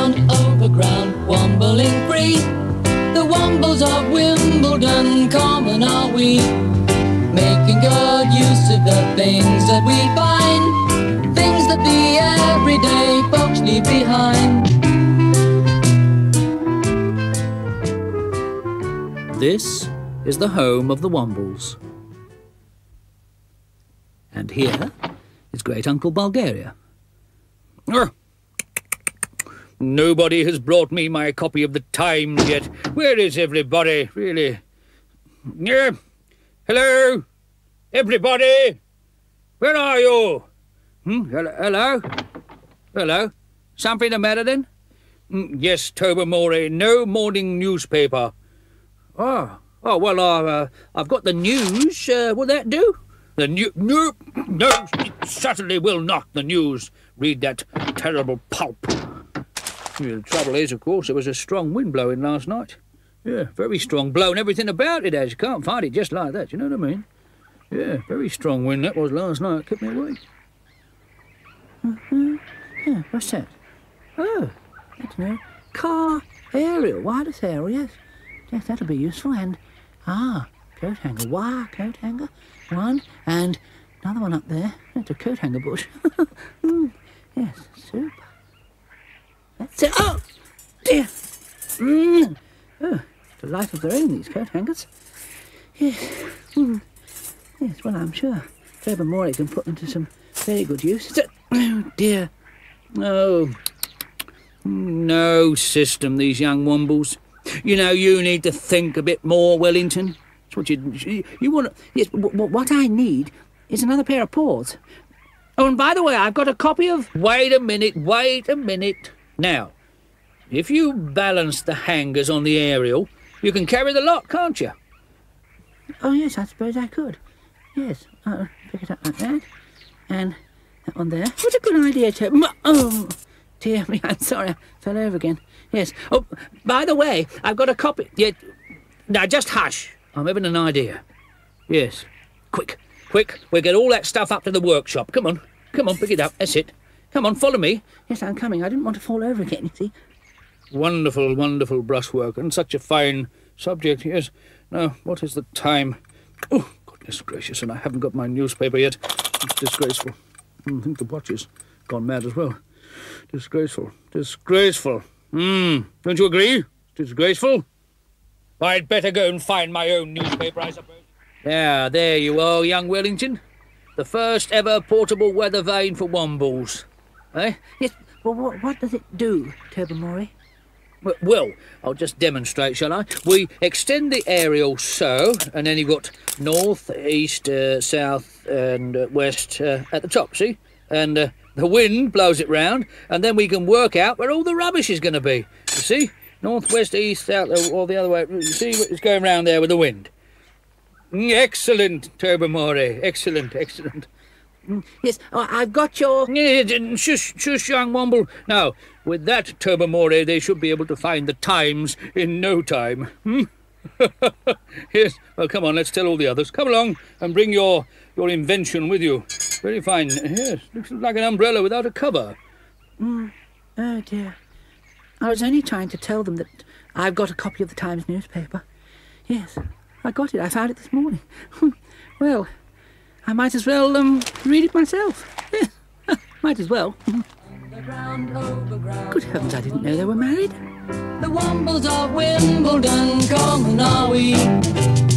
Underground, overground, wombling free. The wombles of Wimbledon, common are we. Making good use of the things that we find. Things that the everyday folks leave behind. This is the home of the Wombles. And here is Great Uncle Bulgaria. Nobody has brought me my copy of the Times yet. Where is everybody, really? Yeah. Hello? Everybody? Where are you? Hmm? Hello? Hello? Something the matter then? Mm, yes, Tobermory, no morning newspaper. Oh, oh well, uh, uh, I've got the news. Uh, will that do? The new no, no, it certainly will not. The news. Read that terrible pulp. Yeah, the trouble is, of course, there was a strong wind blowing last night. Yeah, very strong, blowing everything about it as you can't find it just like that. You know what I mean? Yeah, very strong wind that was last night. Kept me awake. Uh-huh. Yeah, what's that? Oh, I don't know. Car aerial, wireless aerial, yes. Yes, that'll be useful. And, ah, coat hanger, wire coat hanger, one, and another one up there. That's a coat hanger bush. mm, yes, super. That's it. Oh, dear. Mm. Oh, the life of their own, these coat hangers. Yes. Mm. Yes, well, I'm sure Tobermory can put them to some very good use. Oh, dear. Oh, no system, these young wombles. You know, you need to think a bit more, Wellington. That's what you you want. To, yes, what I need is another pair of paws. Oh, and by the way, I've got a copy of. Wait a minute. Wait a minute. Now, if you balance the hangers on the aerial, you can carry the lot, can't you? Oh yes, I suppose I could. Yes, uh, pick it up like that, and that one there. What a good idea, to. Oh, dear me, I'm sorry, I fell over again. Yes. Oh, by the way, I've got a copy. Yeah. Now, just hush. I'm having an idea. Yes. Quick, quick. We'll get all that stuff up to the workshop. Come on. Come on, pick it up. That's it. Come on, follow me. Yes, I'm coming. I didn't want to fall over again, you see. Wonderful, wonderful brushwork, and such a fine subject, yes. Now, what is the time? Oh, goodness gracious, and I haven't got my newspaper yet. It's disgraceful. Hmm, I think the watch has gone mad as well. Disgraceful. Disgraceful. Hmm, don't you agree? Disgraceful? I'd better go and find my own newspaper, I suppose. Yeah, there you are, young Wellington. The first ever portable weather vane for Wombles. Eh? Yes, well, what, what does it do, Tobermory? Well, I'll just demonstrate, shall I? We extend the aerial so, and then you've got north, east, uh, south, and uh, west uh, at the top, see? And uh, the wind blows it round, and then we can work out where all the rubbish is going to be. You see? North, west, east, south, or the other way. You see it's going round there with the wind. Mm, excellent, Tobermory. Excellent, excellent. Yes, I've got your... Shush, shush, young Womble. Now, with that, Tobermory, they should be able to find the Times in no time. Hmm? yes, well, come on, let's tell all the others. Come along and bring your, your invention with you. Very fine. Yes, looks like an umbrella without a cover. Mm. Oh, dear. I was only trying to tell them that I've got a copy of the Times newspaper. Yes, I got it. I found it this morning. well, I might as well um, read it myself. might as well. Good heavens, I didn't know they were married. The Wombles of Wimbledon, Common are we?